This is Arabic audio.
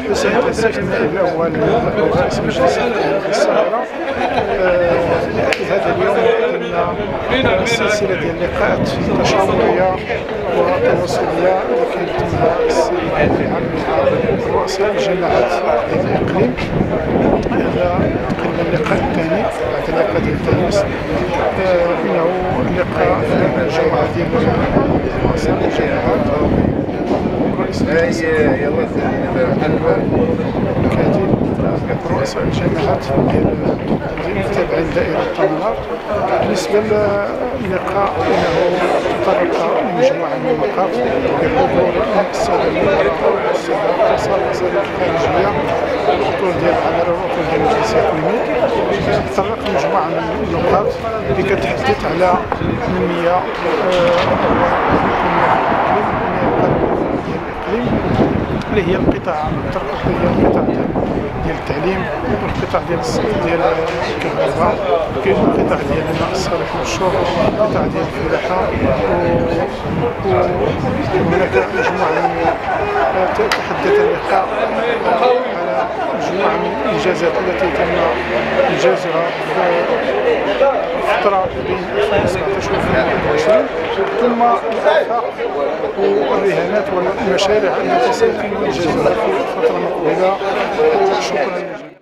الحسين تسجلنا الأول رئيس مجلس الصغيرة هذا اليوم قدمنا سلسلة ديال اللقاءات تشاورية وتواصلية لكي يتم السير مع رؤساء ديال الإقليم هذا تقريبا اللقاء الثاني بعد اللقاء ديال تونس انه لقاء في الجامعة ديال رؤساء الجامعات التابعين دائره التمنار بالنسبة للقاء انه تطرق لمجموعه من النقاط بحضور الساده الوزراء والساده رؤساء وزاره الخارجيه الدكتور ديال العمل والدكتور ديال المجلس الاقليمي تطرق لمجموعه من النقاط اللي كتحدث على تنميه الاقليم اللي هي القطاع اللي هي القطاع ديال التعليم والقطاع ديال ديال الكهرباء كاين القطاع ديال الماء الصالح والشرب القطاع ديال الفلاحة وهناك مجموعة من تحدث اللقاء. الانجازات التي تم إنجازها في الفترة بين 2017 و 2021 ثم الافاق والرهانات والمشاريع التي سيتم إنجازها في الفترة المقبله شكرا جزيلا.